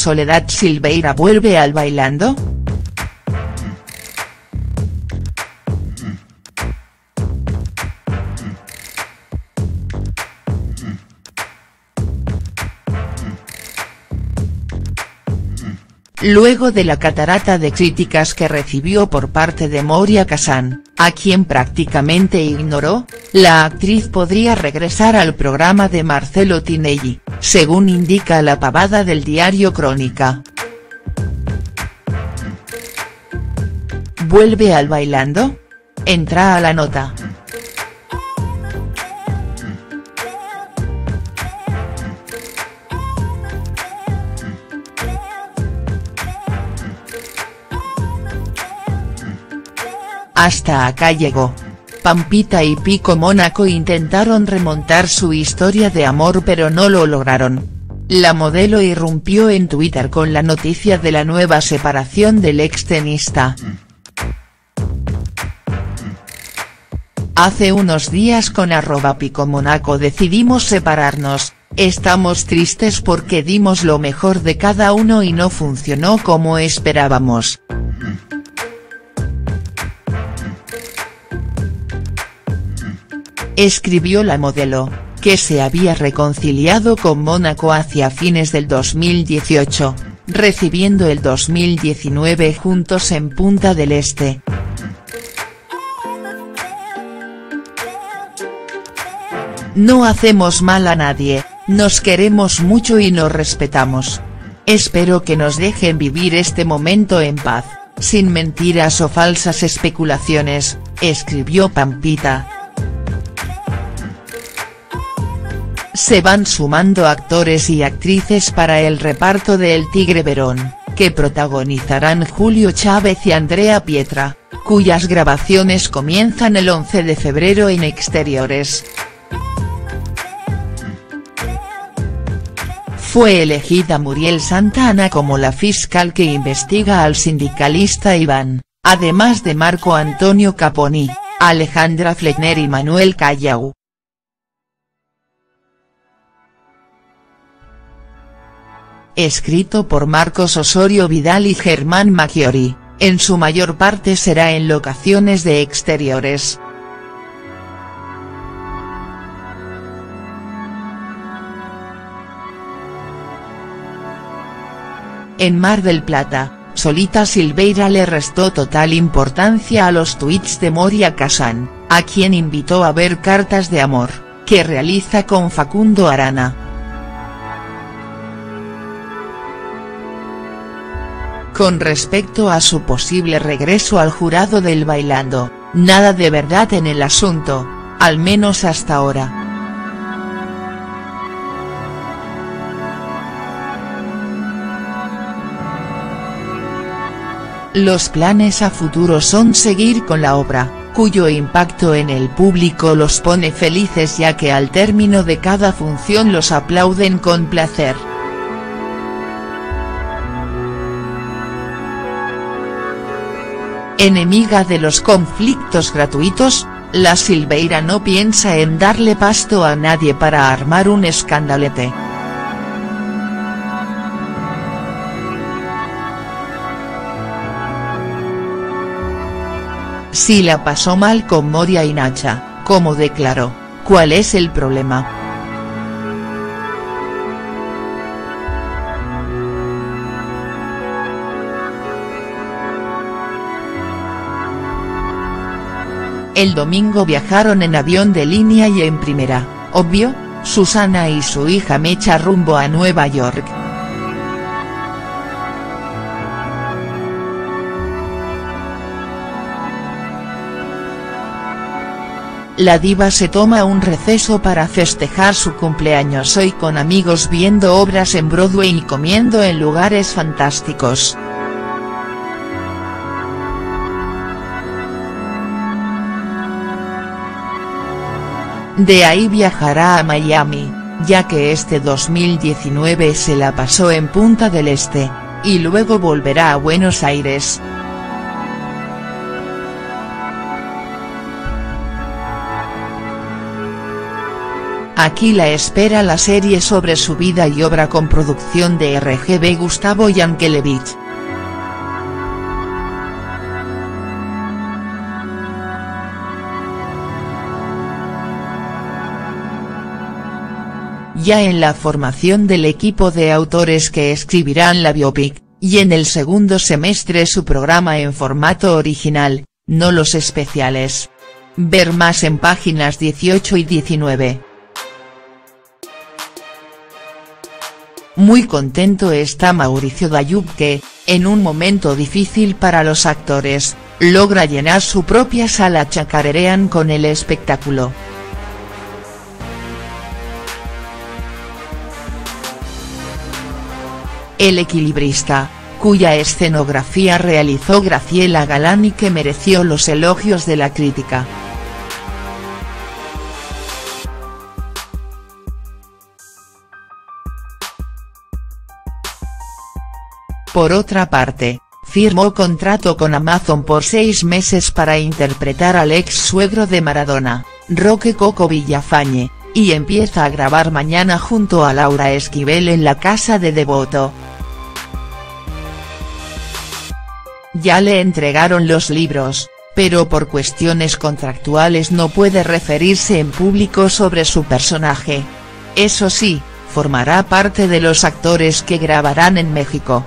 Soledad Silveira vuelve al Bailando?. Luego de la catarata de críticas que recibió por parte de Moria Kazan, a quien prácticamente ignoró, la actriz podría regresar al programa de Marcelo Tinelli, según indica la pavada del diario Crónica. ¿Vuelve al bailando? Entra a la nota. Hasta acá llegó. Pampita y Pico Mónaco intentaron remontar su historia de amor pero no lo lograron. La modelo irrumpió en Twitter con la noticia de la nueva separación del ex tenista. Hace unos días con arroba Pico Mónaco decidimos separarnos, estamos tristes porque dimos lo mejor de cada uno y no funcionó como esperábamos. Escribió la modelo, que se había reconciliado con Mónaco hacia fines del 2018, recibiendo el 2019 juntos en Punta del Este. No hacemos mal a nadie, nos queremos mucho y nos respetamos. Espero que nos dejen vivir este momento en paz, sin mentiras o falsas especulaciones, escribió Pampita. Se van sumando actores y actrices para el reparto de El Tigre Verón, que protagonizarán Julio Chávez y Andrea Pietra, cuyas grabaciones comienzan el 11 de febrero en exteriores. Fue elegida Muriel Santana como la fiscal que investiga al sindicalista Iván, además de Marco Antonio Caponi, Alejandra Fleckner y Manuel Callao. Escrito por Marcos Osorio Vidal y Germán Maggiori, en su mayor parte será en locaciones de exteriores. En Mar del Plata, Solita Silveira le restó total importancia a los tweets de Moria Kazan, a quien invitó a ver Cartas de Amor, que realiza con Facundo Arana. Con respecto a su posible regreso al jurado del Bailando, nada de verdad en el asunto, al menos hasta ahora. Los planes a futuro son seguir con la obra, cuyo impacto en el público los pone felices ya que al término de cada función los aplauden con placer. Enemiga de los conflictos gratuitos, la Silveira no piensa en darle pasto a nadie para armar un escandalete. Si la pasó mal con Moria y Nacha, como declaró, ¿cuál es el problema?. El domingo viajaron en avión de línea y en primera, obvio, Susana y su hija Mecha rumbo a Nueva York. La diva se toma un receso para festejar su cumpleaños hoy con amigos viendo obras en Broadway y comiendo en lugares fantásticos. De ahí viajará a Miami, ya que este 2019 se la pasó en Punta del Este, y luego volverá a Buenos Aires. Aquí la espera la serie sobre su vida y obra con producción de RGB Gustavo Yankelevich. Ya en la formación del equipo de autores que escribirán la biopic, y en el segundo semestre su programa en formato original, no los especiales. Ver más en páginas 18 y 19. Muy contento está Mauricio Dayub que, en un momento difícil para los actores, logra llenar su propia sala chacarerean con el espectáculo. El equilibrista, cuya escenografía realizó Graciela Galán y que mereció los elogios de la crítica. Por otra parte, firmó contrato con Amazon por seis meses para interpretar al ex suegro de Maradona, Roque Coco Villafañe, y empieza a grabar mañana junto a Laura Esquivel en la casa de Devoto. Ya le entregaron los libros, pero por cuestiones contractuales no puede referirse en público sobre su personaje. Eso sí, formará parte de los actores que grabarán en México.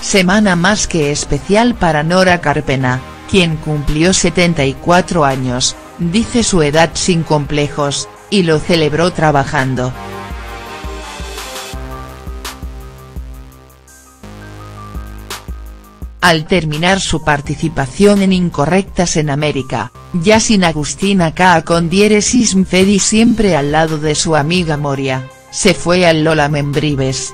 Semana más que especial para Nora Carpena, quien cumplió 74 años, dice su edad sin complejos, y lo celebró trabajando. Al terminar su participación en Incorrectas en América, ya sin Agustina K. con diéresis Mfedi siempre al lado de su amiga Moria, se fue al Lola Membrives.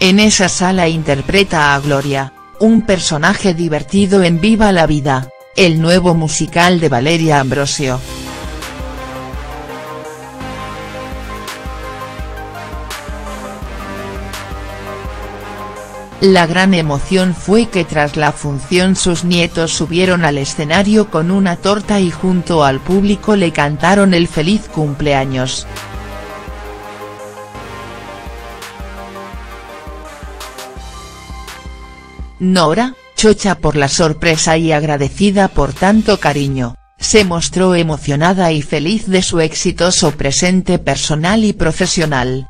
En esa sala interpreta a Gloria, un personaje divertido en Viva la Vida, el nuevo musical de Valeria Ambrosio. La gran emoción fue que tras la función sus nietos subieron al escenario con una torta y junto al público le cantaron el feliz cumpleaños. Nora, chocha por la sorpresa y agradecida por tanto cariño, se mostró emocionada y feliz de su exitoso presente personal y profesional.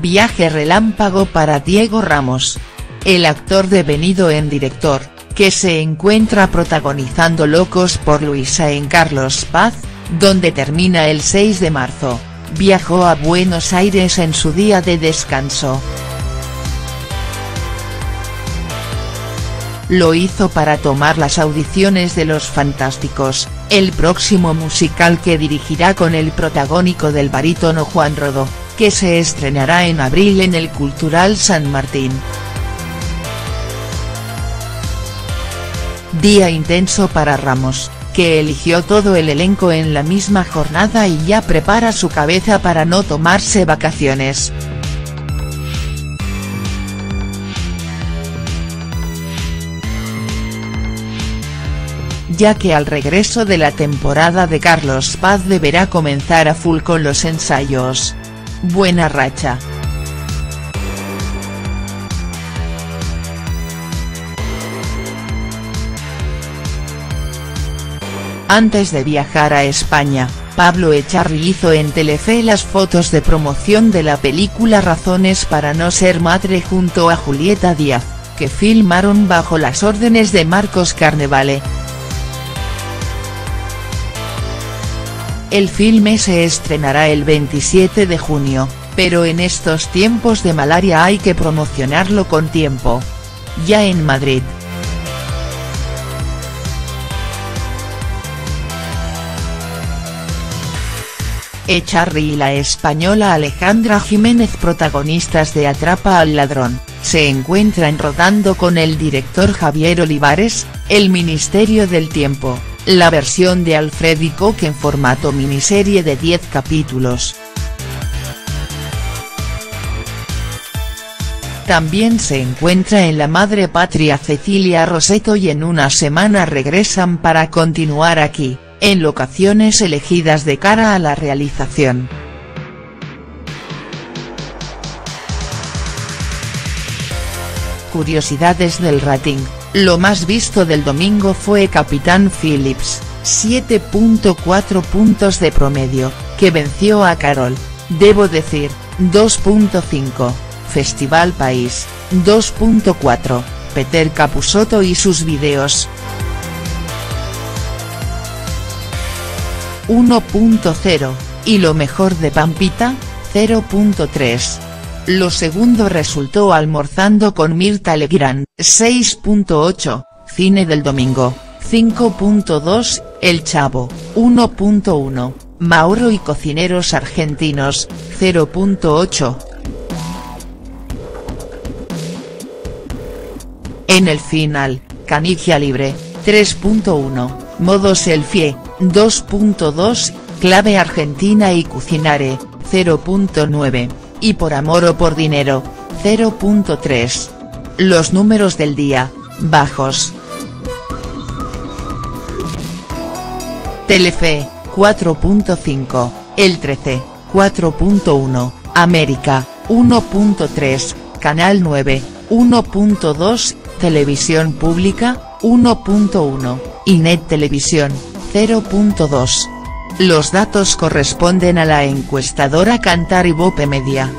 Viaje relámpago para Diego Ramos. El actor devenido en director, que se encuentra protagonizando Locos por Luisa en Carlos Paz, donde termina el 6 de marzo, viajó a Buenos Aires en su día de descanso. Lo hizo para tomar las audiciones de Los Fantásticos, el próximo musical que dirigirá con el protagónico del barítono Juan Rodó que se estrenará en abril en el Cultural San Martín. Día intenso para Ramos, que eligió todo el elenco en la misma jornada y ya prepara su cabeza para no tomarse vacaciones. ya que al regreso de la temporada de Carlos Paz deberá comenzar a full con los ensayos. Buena racha. Antes de viajar a España, Pablo Echarri hizo en Telefe las fotos de promoción de la película Razones para no ser madre junto a Julieta Díaz, que filmaron bajo las órdenes de Marcos Carnevale. El filme se estrenará el 27 de junio, pero en estos tiempos de malaria hay que promocionarlo con tiempo. Ya en Madrid. Echarri y la española Alejandra Jiménez protagonistas de Atrapa al ladrón, se encuentran rodando con el director Javier Olivares, el Ministerio del Tiempo la versión de Alfred Hitchcock en formato miniserie de 10 capítulos. También se encuentra en la madre patria Cecilia Roseto y en una semana regresan para continuar aquí, en locaciones elegidas de cara a la realización. Curiosidades del rating, lo más visto del domingo fue Capitán Phillips, 7.4 puntos de promedio, que venció a Carol, debo decir, 2.5. Festival País, 2.4, Peter Capusotto y sus videos. 1.0, y lo mejor de Pampita, 0.3. Lo segundo resultó almorzando con Mirta Legrand, 6.8, Cine del Domingo, 5.2, El Chavo, 1.1, Mauro y Cocineros Argentinos, 0.8. En el final, Canigia Libre, 3.1, Modo Selfie, 2.2, Clave Argentina y Cucinare, 0.9, y Por Amor o Por Dinero, 0.3. Los números del día, bajos. Telefe, 4.5, El 13, 4.1, América, 1.3, Canal 9, 1.2, Televisión Pública, 1.1, y Net Televisión, 0.2. Los datos corresponden a la encuestadora Cantar y Bope Media.